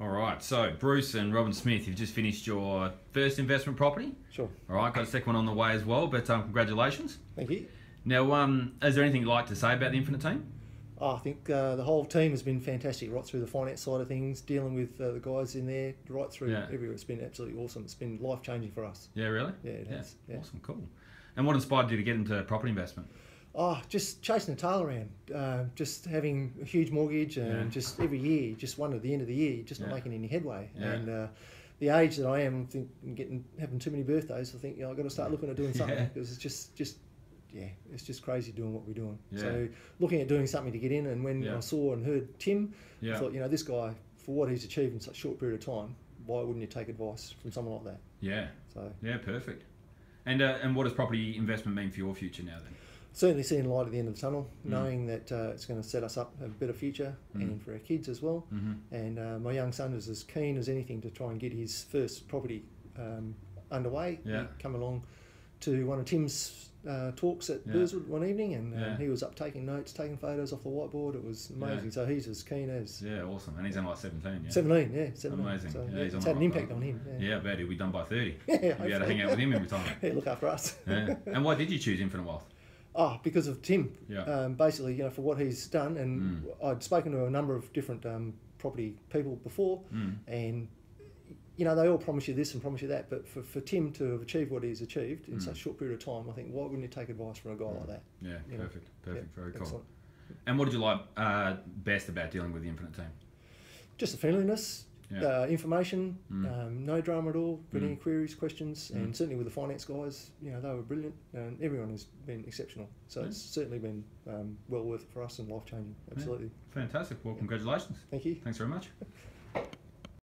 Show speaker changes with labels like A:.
A: All right, so Bruce and Robyn Smith, you've just finished your first investment property.
B: Sure.
A: All right, got a second one on the way as well, but um, congratulations.
B: Thank you.
A: Now, um, is there anything you'd like to say about the Infinite team?
B: Oh, I think uh, the whole team has been fantastic right through the finance side of things, dealing with uh, the guys in there right through
A: Yeah.
B: everywhere. It's been absolutely awesome. It's been life changing for us.
A: Yeah, really?
B: Yeah, it has. Yeah.
A: Awesome, cool. And what inspired you to get into property investment?
B: Oh, just chasing the tail around, uh, just having a huge mortgage, and
A: Yeah.
B: just every year, just one at the end of the year, just not
A: Yeah.
B: making any headway.
A: Yeah.
B: And uh, the age that I am, I think getting having too many birthdays. I think you know, I've got to start looking at doing something because it's just just yeah, it's just crazy doing what we're doing.
A: Yeah.
B: So looking at doing something to get in, and when. I saw and heard Tim. I thought you know this guy for what he's achieved in such a short period of time, why wouldn't you take advice from someone like that?
A: Yeah,
B: So
A: yeah, perfect. And uh, and what does property investment mean for your future now then?
B: Certainly seeing light at the end of the tunnel,
A: Mm.
B: knowing that uh, it's going to set us up a better future
A: Mm.
B: and for our kids as well.
A: Mm-hmm.
B: And uh, my young son is as keen as anything to try and get his first property um, underway.
A: Yeah.
B: He come along to one of Tim's uh, talks at
A: Yeah.
B: Burswood one evening, and um,
A: Yeah.
B: he was up taking notes, taking photos off the whiteboard. It was amazing.
A: Yeah.
B: So he's as keen as
A: Yeah, awesome. And he's only like 17, yeah?
B: 17. Yeah, 17.
A: Amazing.
B: So,
A: Yeah,
B: it's had an impact on him. Yeah,
A: I bet he'll be done by 30.
B: yeah
A: You'll be able to hang out with him every time.
B: yeah, look after us.
A: Yeah. And why did you choose Infinite Wealth?
B: Oh, because of Tim.
A: Yeah.
B: Um, basically, you know, for what he's done, and
A: Mm.
B: I'd spoken to a number of different um, property people before,
A: Mm.
B: and you know, they all promise you this and promise you that, but for, for Tim to have achieved what he's achieved in
A: Mm.
B: such a short period of time, I think why wouldn't you take advice from a guy like that?
A: Yeah,
B: You know,
A: perfect. Perfect.
B: Yeah,
A: Very cool.
B: excellent.
A: And what did you like uh, best about dealing with the Infinite team?
B: Just the friendliness,
A: Yeah.
B: uh, information,
A: Mm.
B: um, no drama at all. Got
A: Mm.
B: any queries, questions,
A: Mm.
B: and certainly with the finance guys, you know, they were brilliant, and everyone has been exceptional. So
A: Yeah.
B: it's certainly been um, well worth it for us and life changing. Absolutely.
A: Fantastic. Well, congratulations.
B: Thank you.
A: Thanks very much.